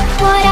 what I